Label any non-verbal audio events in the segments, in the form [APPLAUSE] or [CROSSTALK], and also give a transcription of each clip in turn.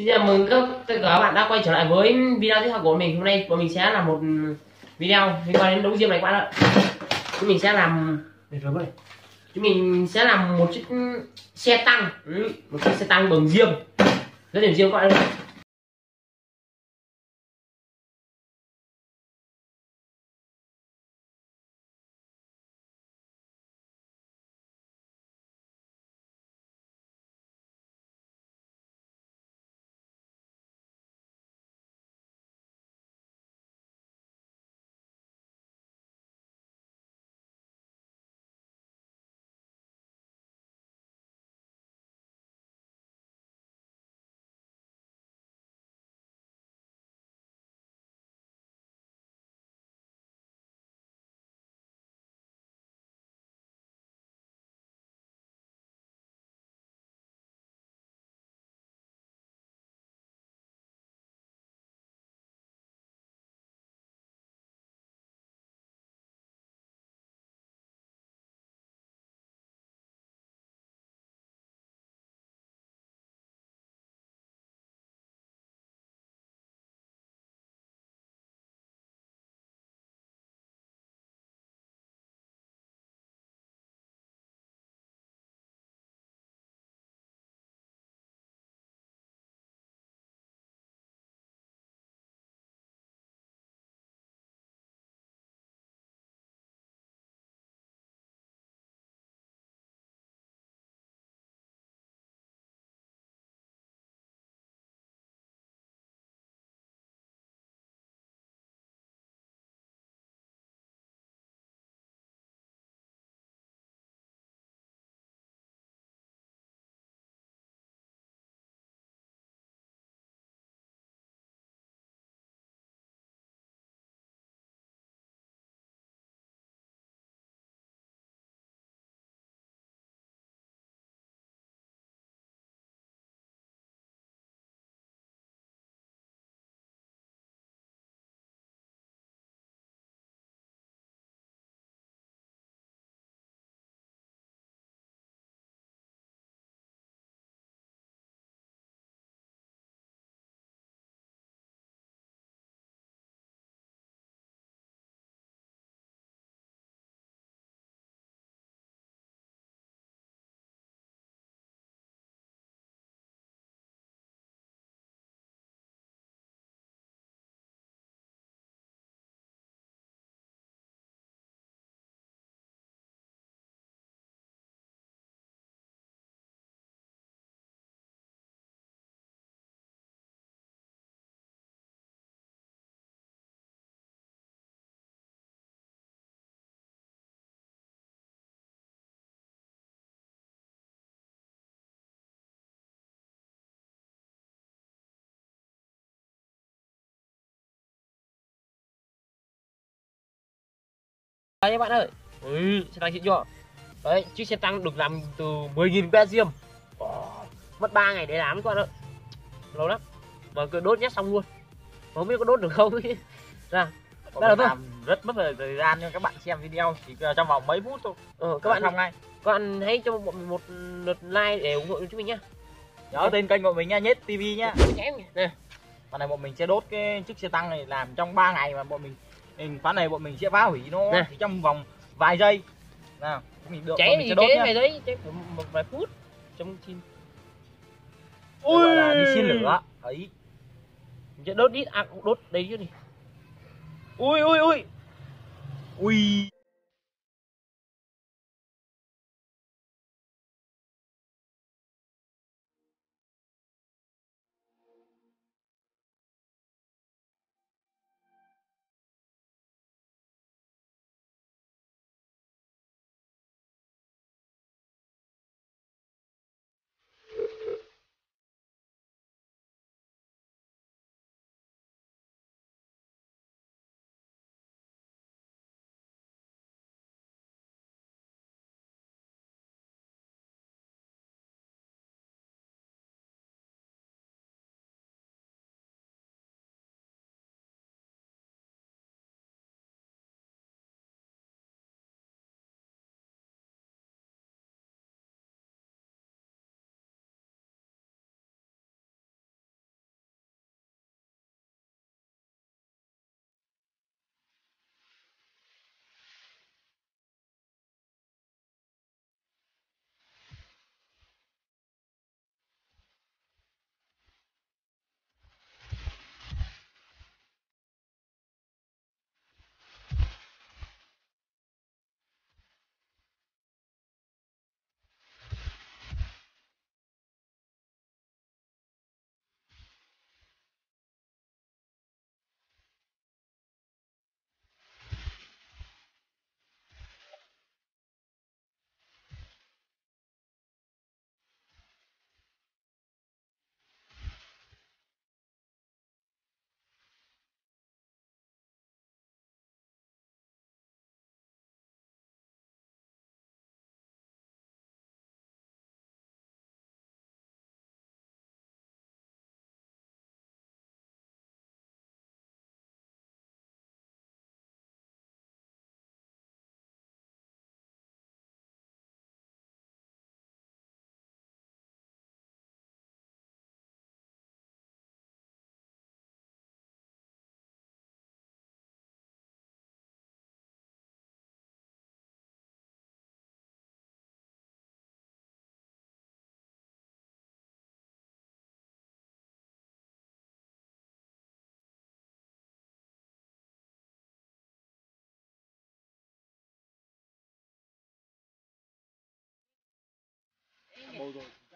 Xin chào mừng các, tất cả các bạn đã quay trở lại với video tiếp theo của mình. Hôm nay bọn mình sẽ làm một video liên quan đến đấu diêm này các bạn ạ. Chúng mình sẽ làm chúng mình sẽ làm một chiếc xe tăng. Ừ, một chiếc xe tăng bằng diêm. Rất điểm diêm các bạn ơi đấy các bạn ơi. Ừ, xe tăng xịn chưa? Đấy chiếc xe tăng được làm từ 10.000 que diêm oh, mất 3 ngày để làm các bạn ơi lâu lắm. Mà cứ đốt nhét xong luôn. Mà không biết có đốt được không [LAUGHS] ra đây là làm rất mất thời gian cho các bạn xem video chỉ trong vòng mấy phút thôi. Ờ, các bạn xong ngay. các bạn hãy cho một, một lượt like để ủng hộ chúng mình nhá. Nhớ tên kênh của mình nha nhết tv nhá. Nè con này bọn mình sẽ đốt cái chiếc xe tăng này làm trong 3 ngày mà bọn mình hình phán này bọn mình sẽ phá hủy nó chỉ trong vòng vài giây. Nào mình được cháy thì cháy vài giây cháy một vài phút trong xin ui là đi xin lửa. Ấy. Sẽ đốt ít à đốt đây chứ đi ui ui ui. Ui Hold on.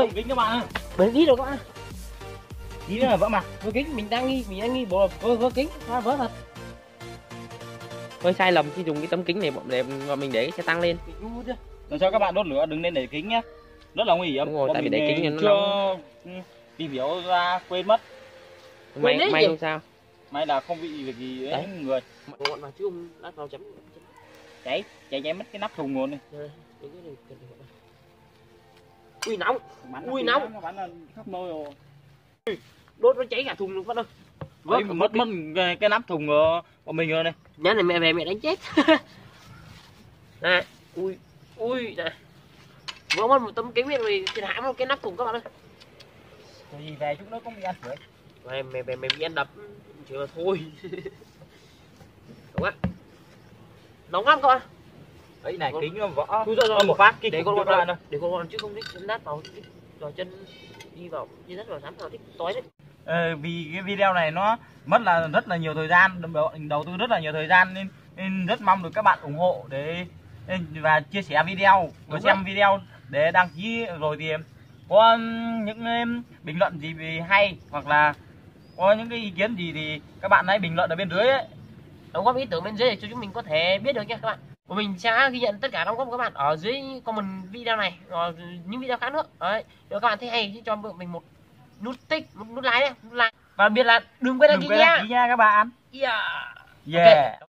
Thùng kính các bạn mình đi rồi các bạn. Tí nữa là vỡ mặt. Vỡ kính mình đang nghi mình đang nghi bộ vỡ vỡ kính à, vỡ thật. Hơi sai lầm khi dùng cái tấm kính này bọn để bọn mình để cái xe tăng lên. Lần sau các bạn đốt lửa đừng nên để kính nhé rất là nguy hiểm. Đúng rồi, Bọn tại vì mình, để kính ờ, thì nó chưa tìm hiểu ra quên mất. May đấy may nhỉ? không sao. May là không bị việc gì Đấy. đấy. người. Bọn mà chứ không lát vào chấm. Cháy cháy cháy mất cái nắp thùng luôn này ui nóng. Ui, nóng. nó đốt nó cháy cả thùng luôn phát ơi Đấy, mất mất cái, cái nắp thùng của mình rồi này. Nhớ này mẹ về mẹ đánh chết. [LAUGHS] Này ui ui này. Vỡ mất một tấm kính này rồi thiệt hại một cái nắp thùng các bạn ơi. Rồi gì về chút nữa cũng bị ăn sữa mày mày mày mày bị ăn đập. Mà thôi. [LAUGHS] Đúng không? Nóng lắm các bạn ấy này kính nó vỡ. Ui, rồi, rồi, một phát để con bạn ơi để con con chứ không thích nát vào vào chân đi vào đi rất vào sắm vào thích tối đấy. Ờ, vì cái video này nó mất là rất là nhiều thời gian. Đầu, tư rất là nhiều thời gian nên, nên rất mong được các bạn ủng hộ để và chia sẻ video và Đúng xem video để đăng ký. Rồi thì có những bình luận gì về hay hoặc là có những cái ý kiến gì thì các bạn hãy bình luận ở bên dưới ấy. đóng góp ý tưởng bên dưới để cho chúng mình có thể biết được nha các bạn và mình sẽ ghi nhận tất cả đóng góp của các bạn ở dưới comment video này rồi những video khác nữa. Đấy nếu các bạn thấy hay thì cho mình một nút tích một nút like đấy nút like. Và đặc biệt là đừng quên đăng ký nha đăng ký nha các bạn. Yeah. yeah. Thank